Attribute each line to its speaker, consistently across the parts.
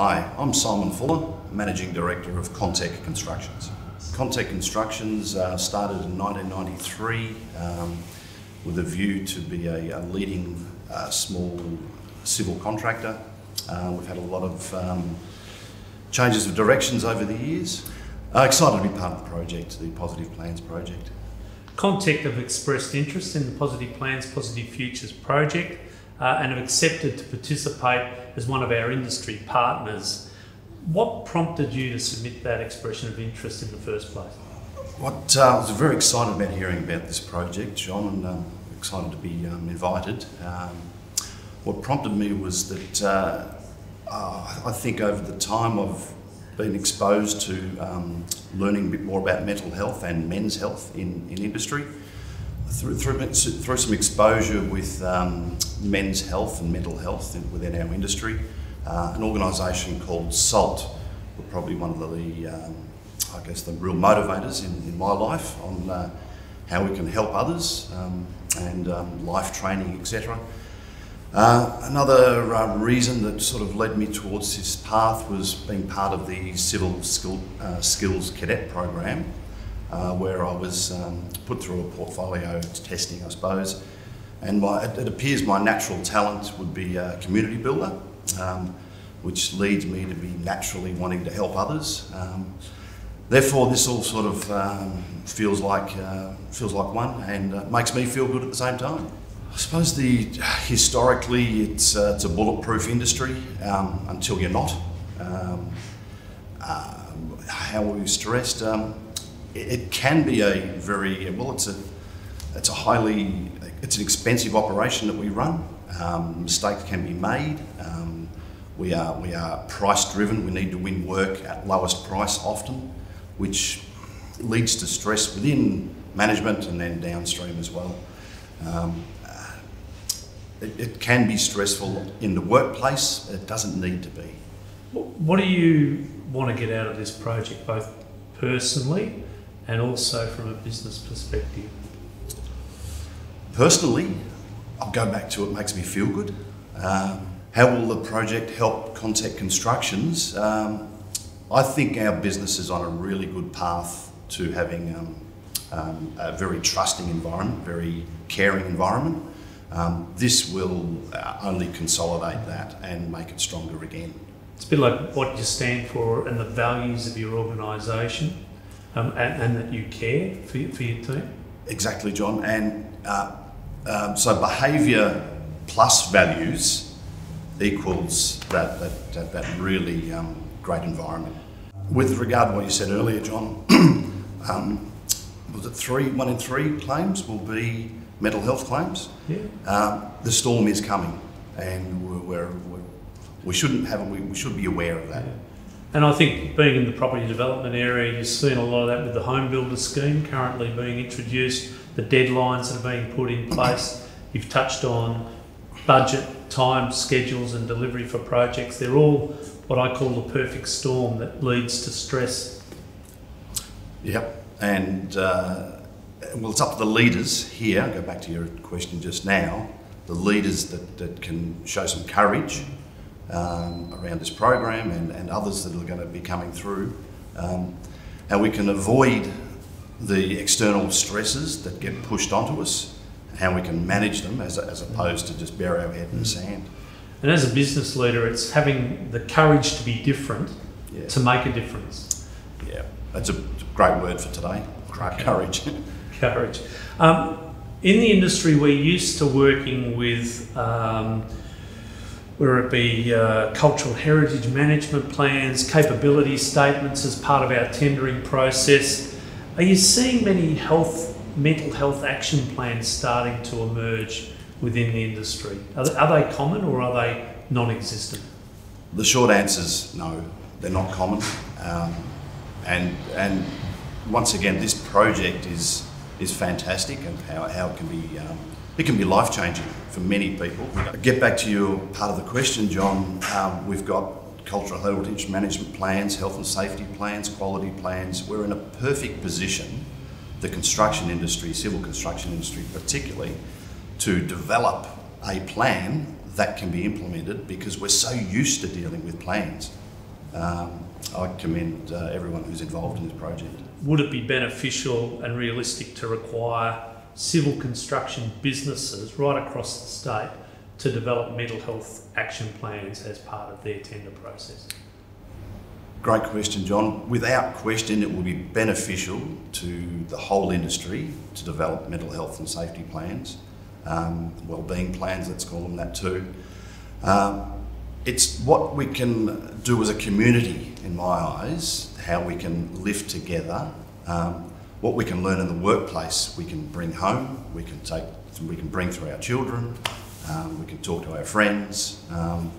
Speaker 1: Hi, I'm Simon Fuller, Managing Director of Contec Constructions. Contec Constructions uh, started in 1993 um, with a view to be a, a leading uh, small civil contractor. Uh, we've had a lot of um, changes of directions over the years. Uh, excited to be part of the project, the Positive Plans project.
Speaker 2: Contec have expressed interest in the Positive Plans, Positive Futures project uh, and have accepted to participate as one of our industry partners. What prompted you to submit that expression of interest in the first place?
Speaker 1: What uh, I was very excited about hearing about this project, John, and um, excited to be um, invited. Um, what prompted me was that uh, uh, I think over the time I've been exposed to um, learning a bit more about mental health and men's health in, in industry through, through, through some exposure with um, men's health and mental health within our industry. Uh, an organisation called SALT were probably one of the, um, I guess, the real motivators in, in my life on uh, how we can help others um, and um, life training, etc. Uh, another uh, reason that sort of led me towards this path was being part of the Civil Skill, uh, Skills Cadet program, uh, where I was um, put through a portfolio testing, I suppose. And my, it, it, appears my natural talent would be a community builder, um, which leads me to be naturally wanting to help others. Um, therefore, this all sort of um, feels like uh, feels like one, and uh, makes me feel good at the same time. I suppose the historically it's uh, it's a bulletproof industry um, until you're not. Um, uh, how we stressed. Um, it, can be a very well. It's a it's a highly it's an expensive operation that we run. Um, mistakes can be made. Um, we are we are price driven. We need to win work at lowest price often, which leads to stress within management and then downstream as well. Um, it, it, can be stressful in the workplace. It doesn't need to be.
Speaker 2: What do you want to get out of this project, both personally and also from a business perspective?
Speaker 1: Personally, I'll go back to it makes me feel good. Um, how will the project help Contec Constructions? Um, I think our business is on a really good path to having um, um a very trusting environment, very caring environment. Um, this will uh, only consolidate that and make it stronger again.
Speaker 2: It's a bit like what you stand for and the values of your organisation, um, and, and, that you care for, for your team.
Speaker 1: Exactly, John. And uh, um, so behaviour plus values equals that, that, that, that really um, great environment. With regard to what you said earlier, John, um, was it three, one in three claims will be mental health claims.
Speaker 2: Yeah.
Speaker 1: Um, the storm is coming, and we're, we're, we shouldn't have we, we should be aware of that. Yeah.
Speaker 2: And I think being in the property development area, you've seen a lot of that with the home builder scheme currently being introduced, the deadlines that are being put in place. You've touched on budget, time, schedules, and delivery for projects. They're all what I call the perfect storm that leads to stress.
Speaker 1: Yep, and uh, well, it's up to the leaders here. I'll Go back to your question just now. The leaders that, that can show some courage um, around this program and, and others that are going to be coming through. Um, how we can avoid the external stresses that get pushed onto us, how we can manage them as, as opposed to just bury our head in the sand.
Speaker 2: And as a business leader, it's having the courage to be different yeah. to make a difference.
Speaker 1: Yeah, that's a great word for today. Courage.
Speaker 2: courage. Um, in the industry, we're used to working with, um, whether it be uh, cultural heritage management plans, capability statements as part of our tendering process. Are you seeing many health, mental health action plans starting to emerge within the industry? Are they, are they common or are they non-existent?
Speaker 1: The short answer is no, they're not common. Um, and and once again, this project is is fantastic and how, how it can be um, it can be life changing for many people. Get back to your part of the question, John. Um, we've got cultural heritage management plans, health and safety plans, quality plans. We're in a perfect position, the construction industry, civil construction industry particularly, to develop a plan that can be implemented because we're so used to dealing with plans. Um, I commend uh, everyone who's involved in this project.
Speaker 2: Would it be beneficial and realistic to require civil construction businesses right across the state to develop mental health action plans as part of their tender process?
Speaker 1: Great question, John. Without question, it will be beneficial to the whole industry to develop mental health and safety plans, um, well-being plans, let's call them that too. Um, it's what we can do as a community, in my eyes, how we can live together, um, what we can learn in the workplace, we can bring home, we can take, we can bring through our children, um, we can talk to our friends. Um,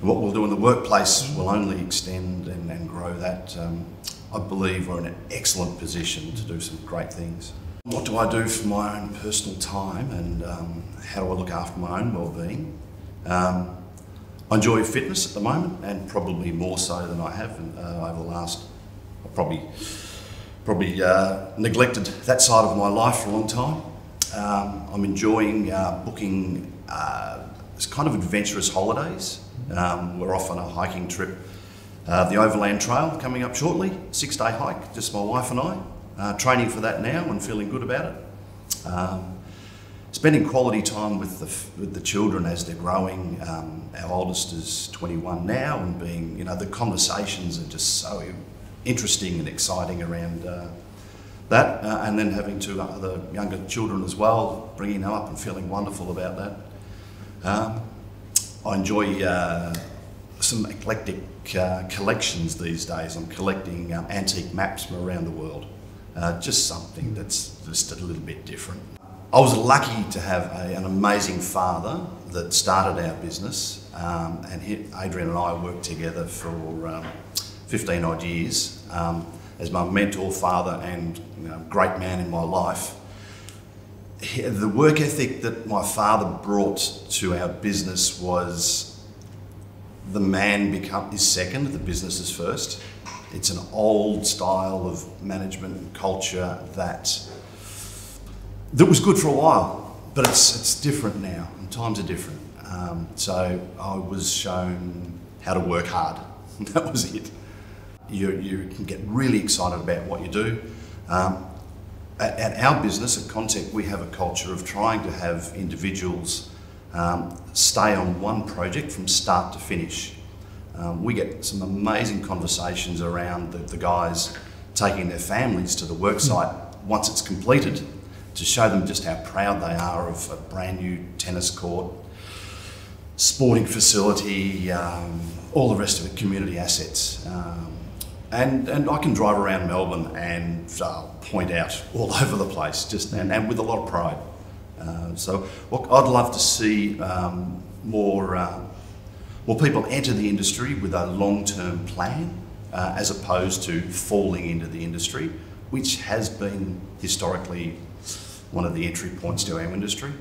Speaker 1: what we'll do in the workplace will only extend and, and grow that. Um, I believe we're in an excellent position to do some great things. What do I do for my own personal time and um, how do I look after my own well-being? Um, I enjoy fitness at the moment and probably more so than I have uh, over the last, probably, probably uh, neglected that side of my life for a long time. Um, I'm enjoying uh, booking uh, kind of adventurous holidays. Um, we're off on a hiking trip, uh, the Overland Trail coming up shortly, six day hike, just my wife and I. Uh, training for that now and feeling good about it. Um, spending quality time with the, with the children as they're growing. Um, our oldest is 21 now, and being, you know, the conversations are just so interesting and exciting around uh, that. Uh, and then having two other younger children as well, bringing them up and feeling wonderful about that. Um, I enjoy uh, some eclectic uh, collections these days. I'm collecting um, antique maps from around the world. Uh, just something that's just a little bit different. I was lucky to have a, an amazing father that started our business, um, and he, Adrian and I worked together for um, 15 odd years um, as my mentor, father, and you know, great man in my life. The work ethic that my father brought to our business was the man become is second, the business is first. It's an old style of management and culture that that was good for a while, but it's, it's different now, and times are different. Um, so I was shown how to work hard. that was it. You, you can get really excited about what you do. Um, at, at, our business, at Contec, we have a culture of trying to have individuals um, stay on one project from start to finish. Um, we get some amazing conversations around the, the guys taking their families to the worksite once it's completed to show them just how proud they are of a brand new tennis court, sporting facility, um, all the rest of it, community assets. Um, and, and I can drive around Melbourne and uh, point out all over the place, just and, and with a lot of pride. Uh, so look, I'd love to see um, more, uh, more people enter the industry with a long-term plan uh, as opposed to falling into the industry, which has been historically one of the entry points to our industry.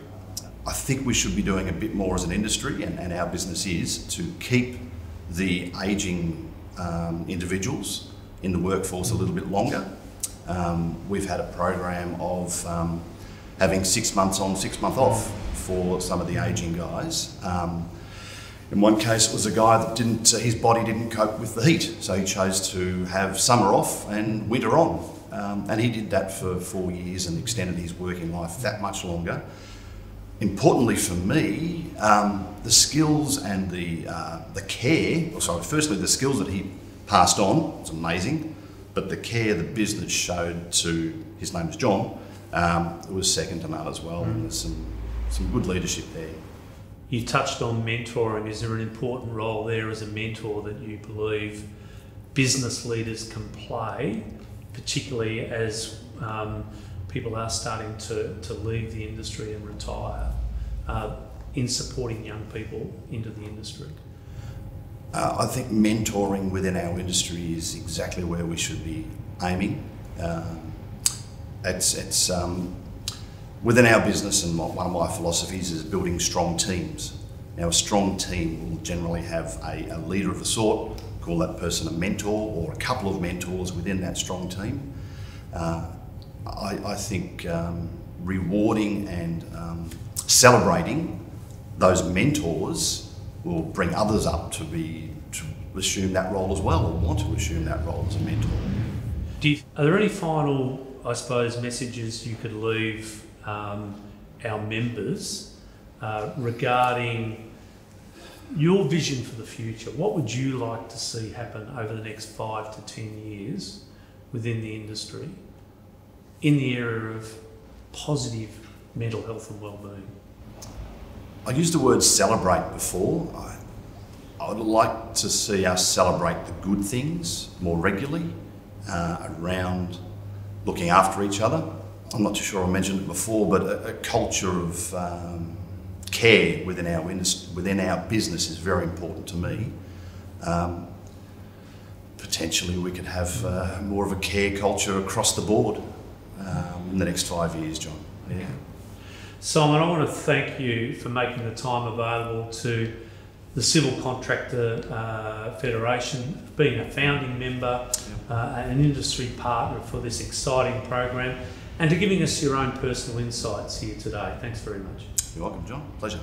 Speaker 1: I think we should be doing a bit more as an industry, and, and our business is to keep the ageing um, individuals in the workforce a little bit longer. Um, we've had a program of um, having six months on, six months off for some of the ageing guys. Um, in one case, it was a guy that didn't, uh, his body didn't cope with the heat, so he chose to have summer off and winter on. Um, and he did that for four years and extended his working life that much longer. Importantly for me, um, the skills and the, uh, the care, or sorry, firstly, the skills that he passed on was amazing, but the care the business showed to, his name was John, um, was second to none as well. Mm. And there's some, some good leadership there.
Speaker 2: You touched on mentoring. Is there an important role there as a mentor that you believe business leaders can play particularly as um, people are starting to, to leave the industry and retire, uh, in supporting young people into the industry?
Speaker 1: Uh, I think mentoring within our industry is exactly where we should be aiming. Um, it's it's um, within our business, and one of my philosophies is building strong teams. Now, a strong team will generally have a, a leader of a sort, call that person a mentor or a couple of mentors within that strong team. Uh, I, I, think um, rewarding and um, celebrating those mentors will bring others up to be to, assume that role as well or want to assume that role as a mentor.
Speaker 2: You, are there any final, I suppose, messages you could leave um, our members uh, regarding your vision for the future? What would you like to see happen over the next five to ten years within the industry in the area of positive mental health and well-being?
Speaker 1: I used the word celebrate before. I, I would like to see us celebrate the good things more regularly uh, around looking after each other. I'm not too sure I mentioned it before, but a, a culture of um, care within our within our business is very important to me. Um, potentially, we could have uh, more of a care culture across the board um, in the next five years, John. Yeah.
Speaker 2: Simon, I want to thank you for making the time available to the Civil Contractor uh, Federation, being a founding member, uh, an industry partner for this exciting program, and to giving us your own personal insights here today. Thanks very much.
Speaker 1: You're welcome, John. Pleasure.